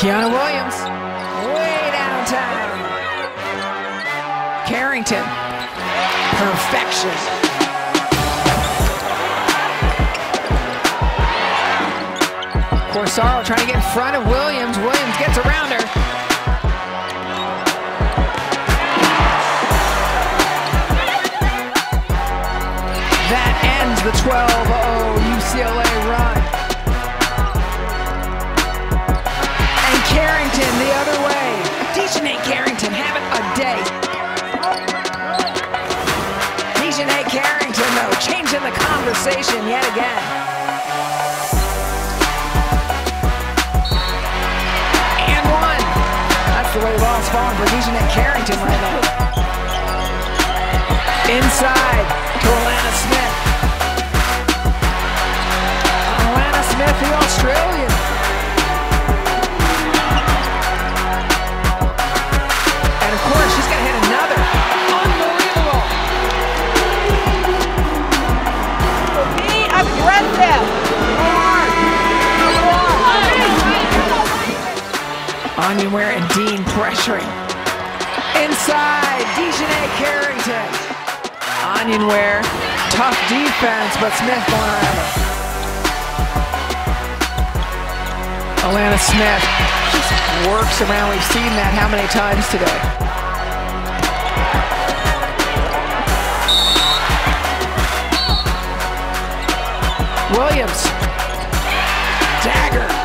Kiana Williams, way downtown. Carrington, perfection. Corsaro trying to get in front of Williams. Williams gets around her. That ends the 12-0 UCLA run. Carrington the other way. DiJonai Carrington having a day. DiJonai Carrington, though, changing the conversation yet again. And one. That's the way ball's falling for DiJonai Carrington right now. Inside to Alanna Smith. Alanna Smith, the Australian. Ware and Dean pressuring. Inside, DiJonai Carrington. Onyenwere, tough defense, but Smith going around it. Alanna Smith just works around. We've seen that how many times today? Williams. Dagger.